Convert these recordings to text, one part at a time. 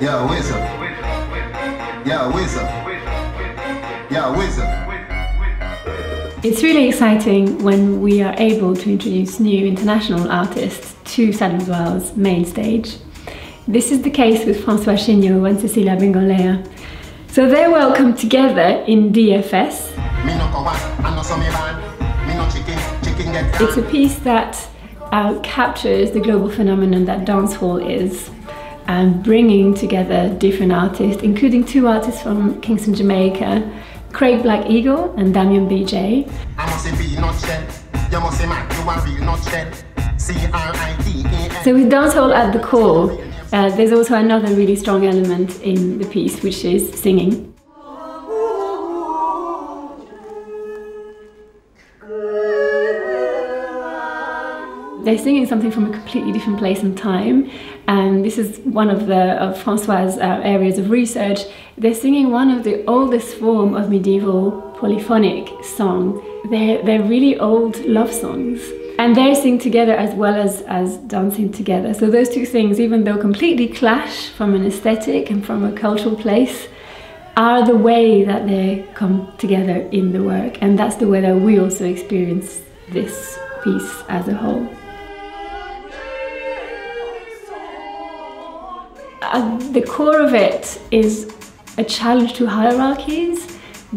Yeah, Wizard. Yeah, Wizard. Yeah, Wizard. It's really exciting when we are able to introduce new international artists to Sadler's Wells' main stage. This is the case with François Chaignaud and Cecilia Bengolea. So they're welcomed together in DFS. It's a piece that uh, captures the global phenomenon that dancehall is and bringing together different artists, including two artists from Kingston, Jamaica, Craig Black Eagle and Damien BJ. So with dancehall at the core, uh, there's also another really strong element in the piece, which is singing. They're singing something from a completely different place and time. And this is one of the of Francois' uh, areas of research. They're singing one of the oldest form of medieval polyphonic song. They're, they're really old love songs. And they sing together as well as, as dancing together. So those two things, even though completely clash from an aesthetic and from a cultural place, are the way that they come together in the work. And that's the way that we also experience this piece as a whole. At the core of it is a challenge to hierarchies.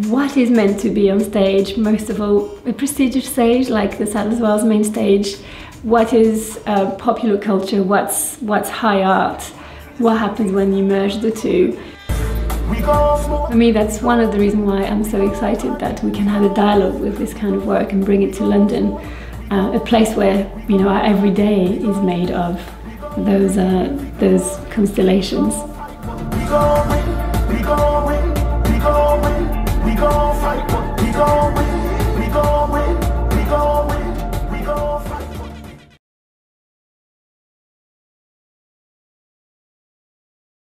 What is meant to be on stage? Most of all, a prestigious stage like the Sadler's Wells' main stage. What is uh, popular culture? What's what's high art? What happens when you merge the two? For me, that's one of the reasons why I'm so excited that we can have a dialogue with this kind of work and bring it to London, uh, a place where you know our every day is made of those uh, those constellations.